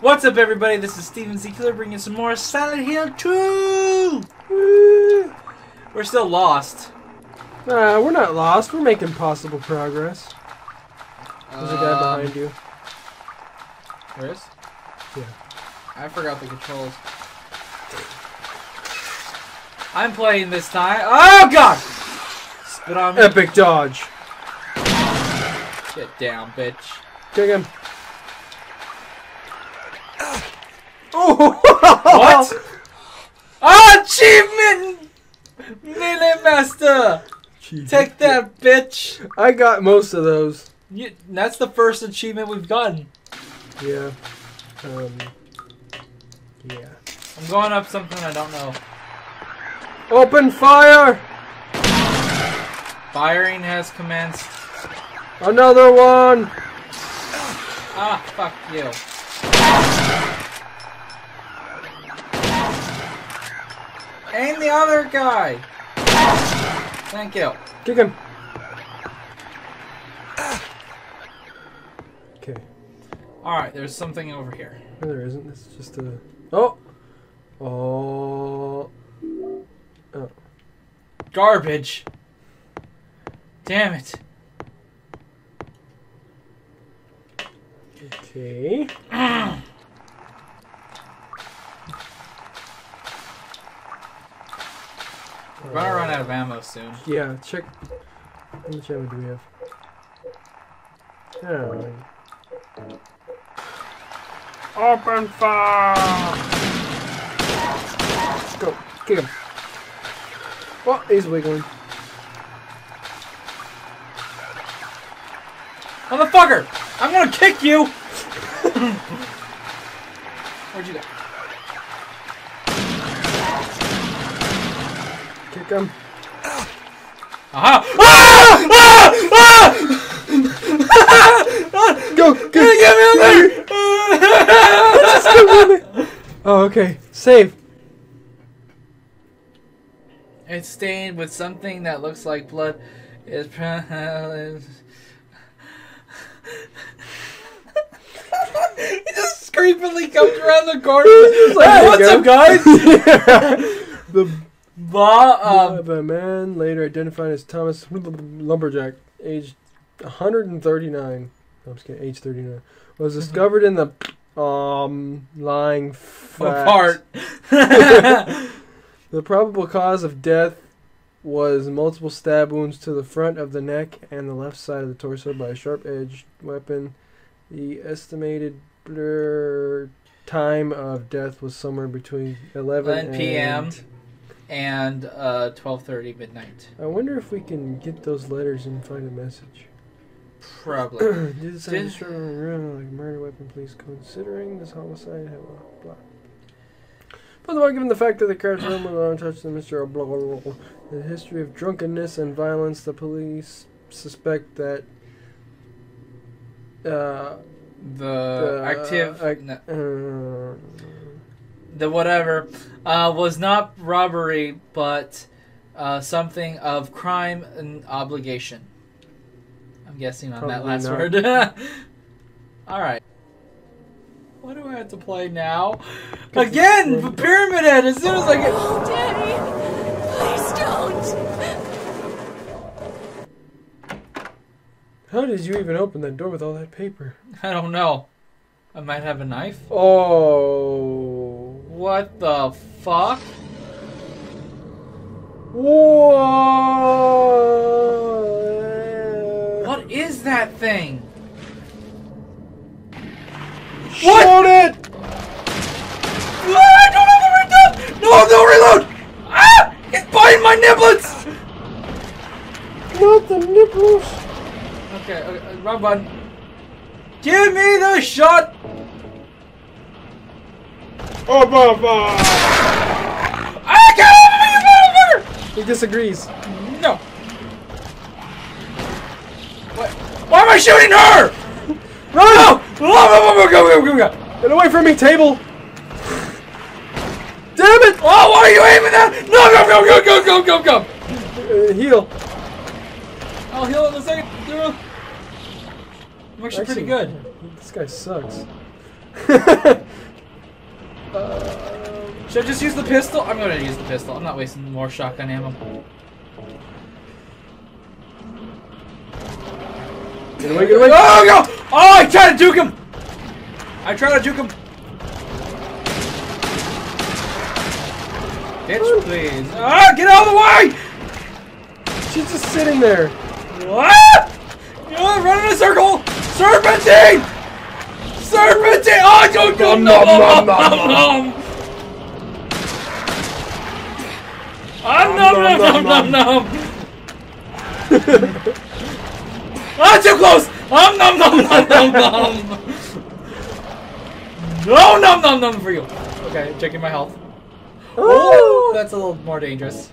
What's up, everybody? This is Steven Z. Killer bringing you some more Silent Hill 2! Woo! We're still lost. Uh, we're not lost. We're making possible progress. There's a guy Um, behind you. There is? Yeah. I forgot the controls. I'm playing this time. Oh, God! Spit on me. Epic dodge. Get down, bitch. Kick him. What? Achievement! Melee Master! Jeez. Take that, bitch! I got most of those. You, that's the first achievement we've gotten. Yeah. Um. Yeah. I'm going up something I don't know. Open fire! Firing has commenced. Another one! Ah, fuck you. Aim the other guy! Thank you. Kick him. Okay. Alright, there's something over here. No, there isn't. This is just a. Oh! Oh! Oh. Garbage. Damn it. Okay. We're gonna run out of ammo soon. Yeah, check. How much ammo do we have? Open fire! Go, kick him. Oh, he's wiggling. Motherfucker! I'm gonna kick you! Where'd you go? Kick him. Aha! Ah! Ah! Ah! Go, go! Get me on there! Oh, okay. Save. It's stained with something that looks like blood. It's he just creepily comes around the corner. like, hey, what's up, guys? the Um, the man later identified as Thomas Lumberjack, aged 139. I'm just kidding, age 39. Was Mm-hmm. discovered in the um lying apart. The probable cause of death was multiple stab wounds to the front of the neck and the left side of the torso by a sharp-edged weapon. The estimated time of death was somewhere between 11, 11 p.m. and- uh, 12:30 midnight. I wonder if we can get those letters and find a message. Probably. Did this Did- destroy like murder weapon? Please considering this homicide. Have a blah. Furthermore, given the fact that the car's room was untouched and Mr. Blah, blah, blah, blah, the history of drunkenness and violence, the police suspect that uh, The The, active, uh, uh, the whatever, uh, was not robbery, but uh, something of crime and obligation. I'm guessing on that last not. word. All right. What do I have to play now? Again, the Pyramid Head. As soon as I get. Oh, Daddy! Please don't! how did you even open that door with all that paper? I don't know. I might have a knife. Oh. What the fuck? Whoa. What is that thing? Shoot it! Ah, I don't have the gun! No, no reload! Ah! It's biting my niblets! Not the nipples. Okay, okay, uh, wrong button. Give me the shot! Oh, Baba! I can't open it, He disagrees. No. What? Why am I shooting her? Run! No! Go, go, go, go, go, go! Get away from me, table! Damn it! Oh, why are you aiming at? No, go, go, go, go, go, go, go! Uh, heal. I'll heal in a second. I'm actually pretty good. This guy sucks. Should I just use the pistol? I'm gonna use the pistol. I'm not wasting more shotgun ammo. Get away, get away. Oh, no! Oh, I tried to juke him! I tried to juke him. Bitch, please. Ah, get out of the way! She's just sitting there. What? You know, run in a circle! Serpentine! Serpentine! Oh, don't nom nom nom nom nom nom! Ah, nom nom nom nom nom! Ah, too close! Um, nom nom nom nom nom! No, nom nom nom for you. Okay, checking my health. Oh, that's a little more dangerous.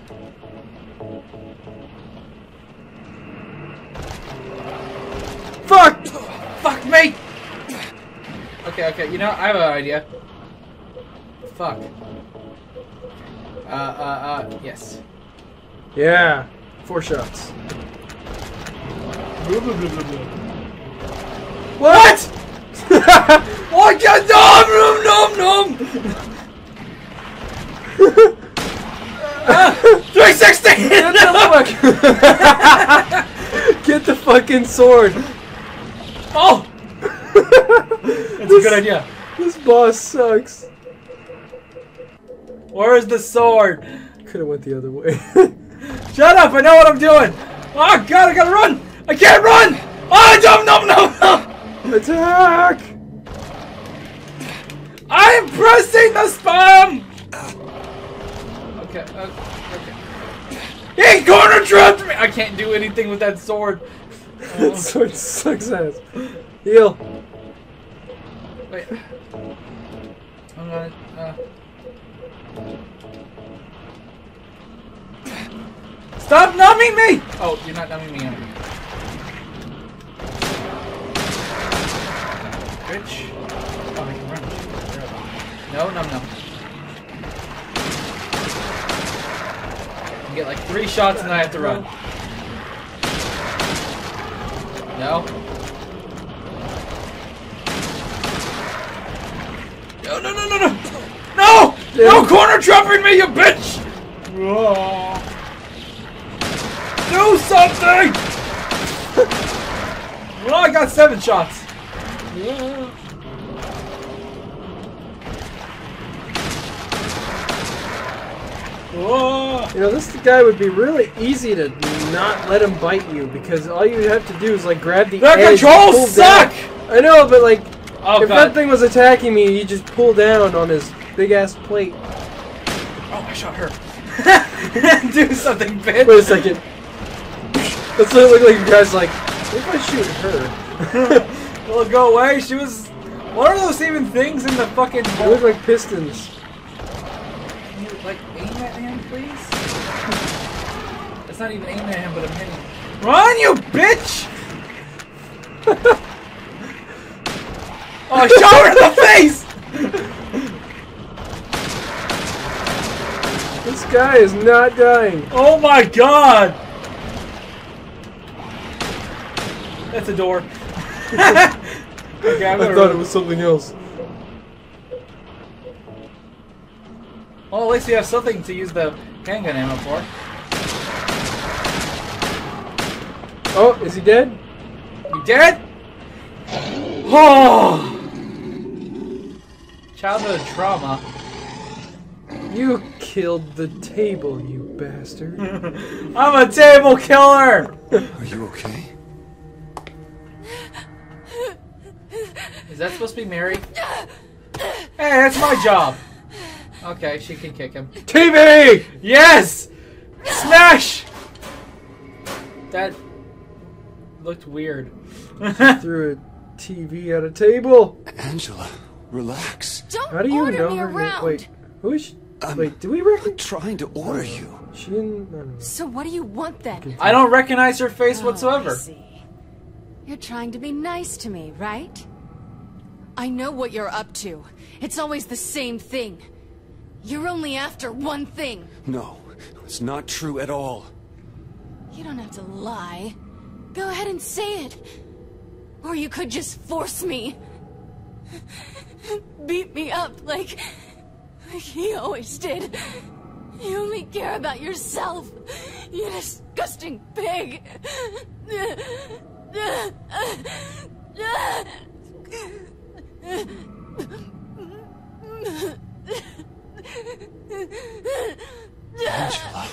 Fuck! Fuck me! Okay, okay, you know, I have an idea. Fuck. Uh, uh, uh, yes. Yeah. Four shots. What? oh, God, nom, nom, nom, nom! Ah, 360! Get the fuck! Get the fucking sword! Oh! That's a good idea. This boss sucks. Where is the sword? Could have went the other way. Shut up! I know what I'm doing. Oh God! I gotta run! I can't run! Oh no no no no! Attack! I'm pressing the spam. Okay. Uh, okay. He corner trapped me. I can't do anything with that sword. That Oh, sword sucks ass. Heal. wait. I'm. Uh... Stop numbing me! Oh, you're not numbing me anymore. Bitch. Oh, I can run. No, no, no. You get like three shots and I have to run. No. No, no, no, no, no! No! No corner trapping me, you bitch! Do something! well, I got seven shots. Oh. You know, this guy would be really easy to not let him bite you because all you have to do is like grab the The edge. and controls suck! down. I know, but like Oh if god. that thing was attacking me, you just pull down on his big ass plate. Oh, I shot her. Do something, bitch. Wait a second. That's what it looked like. You guys like, what if I shoot her? Will go away? She was. What are those even things in the fucking? They look like pistons. Can you like aim at him, please? It's not even aiming at him, but I'm hitting. Run, you bitch! oh, I shot her in the face! This guy is not dying. Oh my god! That's a door. okay, I'm I gonna thought it was something else. Well, at least you have something to use the handgun ammo for. Oh, is he dead? You dead? Oh! Childhood trauma. You killed the table, you bastard. I'm a table killer! Are you okay? Is that supposed to be Mary? Hey, that's my job! Okay, she can kick him. TV! Yes! Smash! That looked weird. Threw a TV at a table. Angela, relax. Don't How do you order know me her name? around. Wait, who is she? I'm Wait, do we reckon? trying to order you. She didn't. I. So what do you want then? I don't recognize her face Oh, whatsoever. I see. You're trying to be nice to me, right? I know what you're up to. It's always the same thing. You're only after one thing. No, it's not true at all. You don't have to lie. Go ahead and say it. Or you could just force me. Beat me up like like He always did. You only care about yourself. You disgusting pig. Angela.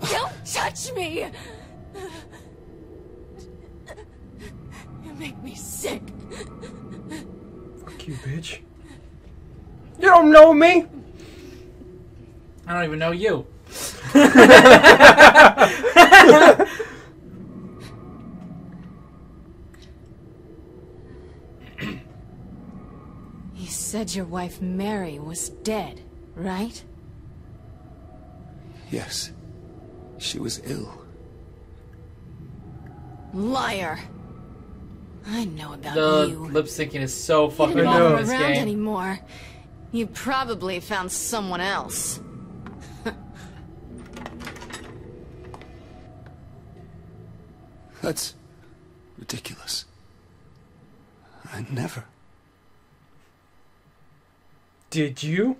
Don't touch me! You make me sick. Fuck you, bitch. You don't know me. I don't even know you. You said your wife Mary was dead, right? Yes. She was ill. Liar. I know about The you. lip syncing is so fucking didn't I awful know. in this around game. anymore. You probably found someone else. That's ridiculous. I never. Did you?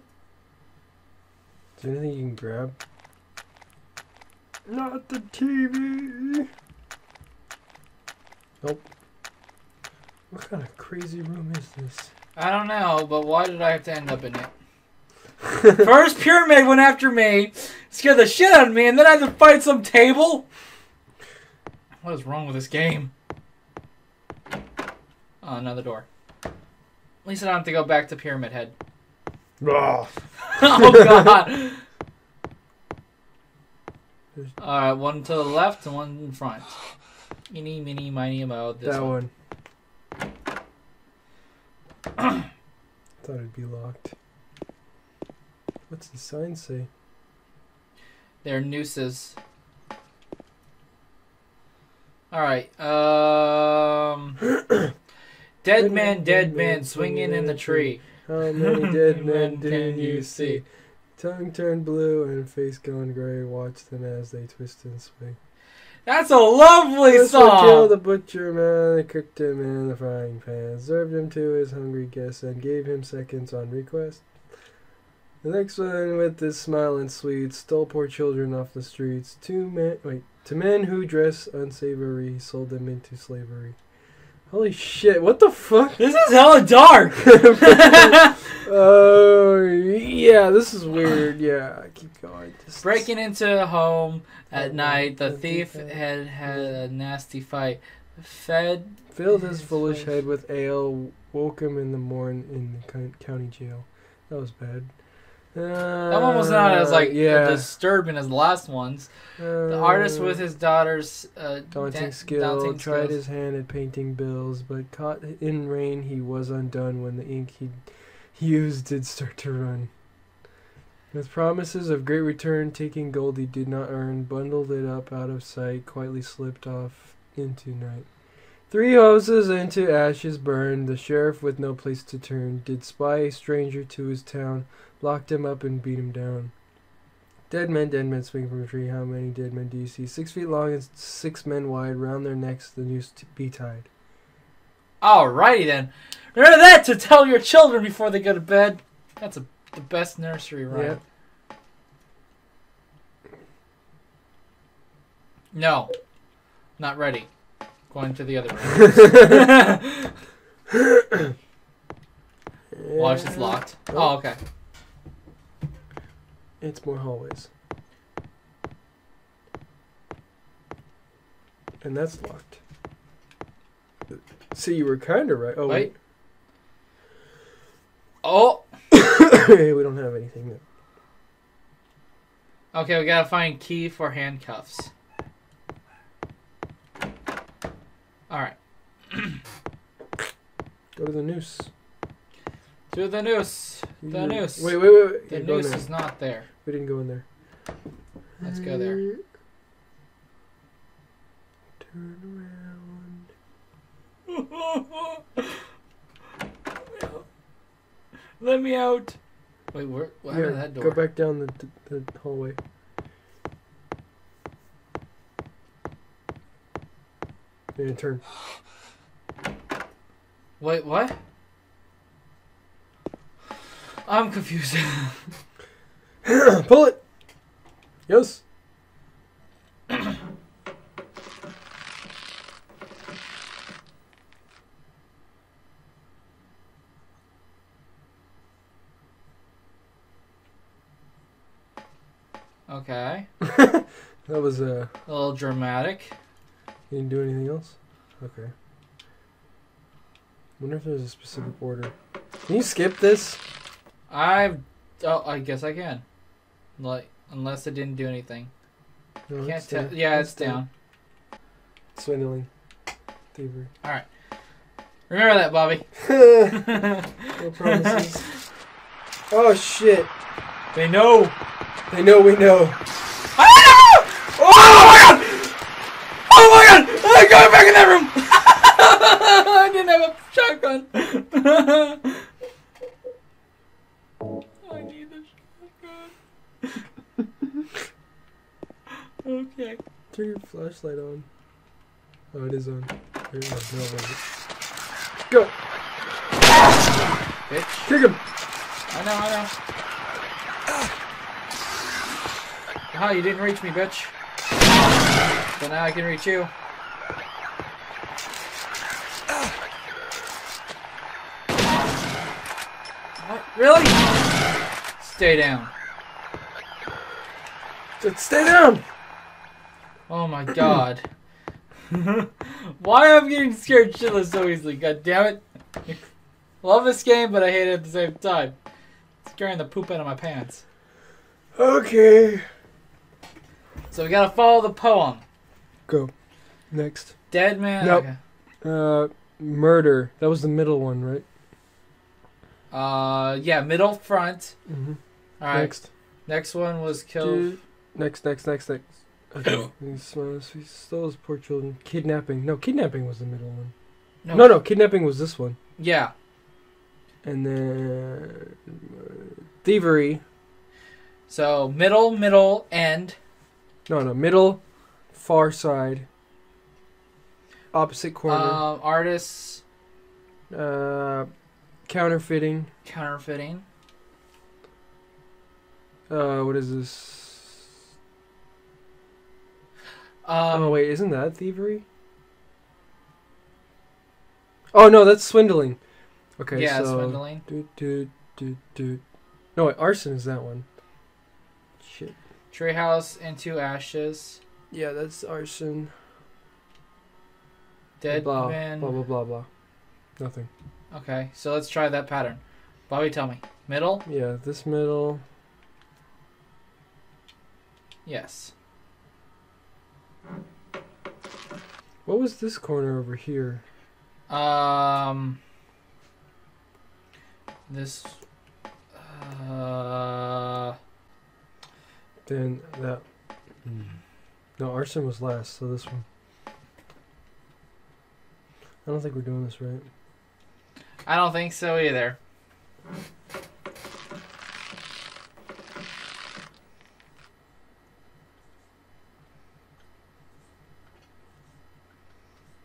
Is there anything you can grab? Not the TV. Nope. What kind of crazy room is this? I don't know, but why did I have to end up in it? First, Pyramid went after me, scared the shit out of me, and then I had to fight some table? What is wrong with this game? Oh, another door. At least I don't have to go back to Pyramid Head. Oh, God. Alright, one to the left and one in front. Eeny, meeny, miny, mo. This that one. one. Thought it'd be locked. What's the sign say? They're nooses. Alright, um. dead man, dead man, swinging in the tree. How many dead men can you see? Tongue turned blue and face gone gray. Watch them as they twist and swing. That's a lovely This one killed the butcher man, and cooked him in the frying pan, served him to his hungry guests, and gave him seconds on request. The next one, with this smile and sweet, stole poor children off the streets. Two men, wait, to men who dress unsavory, sold them into slavery. Holy shit! What the fuck? This is hella dark! Oh yeah, this is weird. Yeah, keep going. Just- Breaking into a home at Oh, night, the thief had had a nasty fight. Fed. filled his His foolish head with ale, woke him in the morn in the county jail. That was bad. Uh, That one was not as like yeah. disturbing as the last ones. The Uh, artist with his daughter's uh, daunting dan- skill daunting tried skills. his hand at painting bills, but caught in rain, he was undone when the ink he used did start to run. With promises of great return, taking gold he did not earn, bundled it up out of sight, quietly slipped off into night. Three houses into ashes burned, the sheriff with no place to turn, did spy a stranger to his town, locked him up and beat him down. Dead men, dead men swing from a tree. How many dead men do you see? Six feet long and six men wide. Round their necks the noose to be tied. Alrighty then. Remember that to tell your children before they go to bed. That's a, the best nursery rhyme. No, not ready. Going to the other room. Watch, it's locked. Oh. oh, okay. It's more hallways. And that's locked. See, you were kind of right. Oh, wait. Oh, hey, we don't have anything there. okay. We gotta find key for handcuffs. All right, Go to the noose. to the noose. The You- noose. Wait, wait, wait. wait. The Yeah, noose is not there. We didn't go in there. Let's go there. Turn around. Let me out. Wait, where? What Yeah, that door? go back down the, the, the turn. Wait, what? I'm confused. Pull it. Yes. Okay. That was uh. A little dramatic. You didn't do anything else. Okay. Wonder if there's a specific order. Can you skip this? I. Oh, I guess I can. Like, unless it didn't do anything. No, Can't tell. Yeah, it's down. Swindling. Thievery. All right. Remember that, Bobby. no promises. oh shit. They know. They know we know. Ah! Oh my god! Oh my! I'm going back in that room! I didn't have a shotgun. I need a shotgun. okay. Turn your flashlight on. Oh, it is on. There it is. No, it wasn't. Go! Bitch. Kick him! I know, I know. Aha, you didn't reach me, bitch. So now I can reach you. What? Really? Stay down. Just stay down! Oh my god. Why am I getting scared shitless so easily? God damn it. Love this game, but I hate it at the same time. It's scaring the poop out of my pants. Okay. So we gotta follow the poem. Go. Next. Dead man. Nope. okay. Uh, murder. That was the middle one, right? Uh, yeah, middle front. Mm-hmm. All right. Next. Next one was killed. Dude. Next, next, next, next. Okay. He stole his poor children. Kidnapping. No, kidnapping was the middle one. No. No, no, kidnapping was this one. Yeah. And then uh, thievery. So middle, middle, end. No, no, middle, far side, opposite corner. Um, artists Uh, counterfeiting. counterfeiting. Uh, what is this? Um, oh wait, isn't that thievery? Oh no, that's swindling. Okay, yeah, so swindling. Do, do, do, do. No, wait, arson is that one. Shit. Treehouse into ashes. Yeah, that's arson. Dead blah, man. blah blah blah blah. Nothing. Okay, so let's try that pattern. Bobby, tell me. Middle? Yeah, this middle. Yes. What was this corner over here? Um. This. Uh. Then that. No, arson was last, so this one. I don't think we're doing this right. I don't think so either.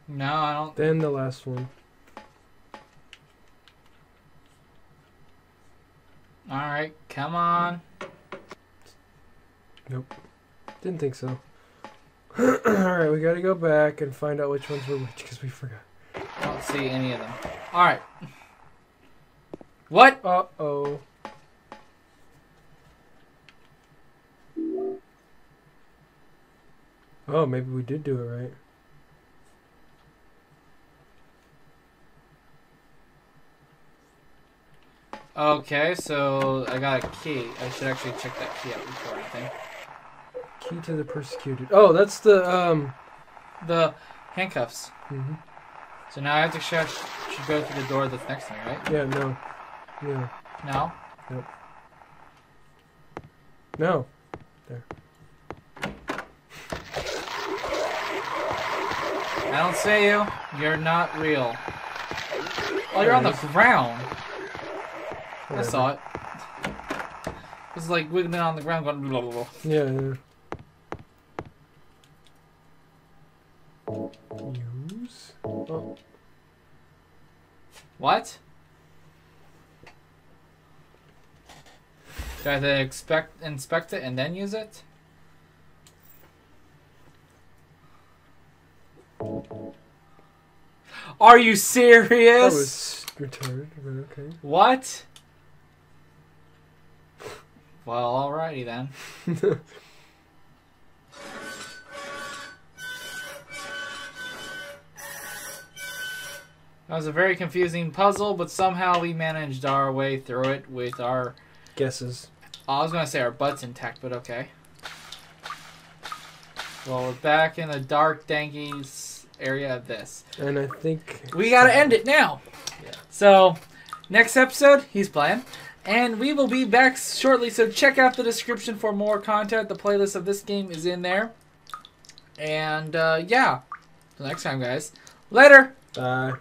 No, I don't. Then the last one. All right, come on. Nope. Didn't think so. Alright, we gotta go back and find out which ones were which because we forgot. Don't see any of them. All right. What? Uh oh. Oh, maybe we did do it right. Okay, so I got a key. I should actually check that key out before anything. Key to the persecuted. Oh, that's the um. The handcuffs. mhm. So now I have to should, should go through the door that's next to me, right? Yeah, no, Yeah. no, Nope. No. no. I don't see you. You're not real. Oh, you're on the ground. I saw it. It's like wiggling on the ground going blah, blah, blah. Yeah, yeah. What? Do I have to expect, inspect it and then use it? Are you serious? That was retarded, but okay. What? Well, alrighty then. That was a very confusing puzzle, but somehow we managed our way through it with our. Guesses. I was gonna say our butts intact, but okay. Well, we're back in the dark, danky area of this. And I think We gotta end it now. Yeah. So, next episode, he's playing. And we will be back shortly, so check out the description for more content. The playlist of this game is in there. And, uh, yeah. Till next time, guys. Later! Bye.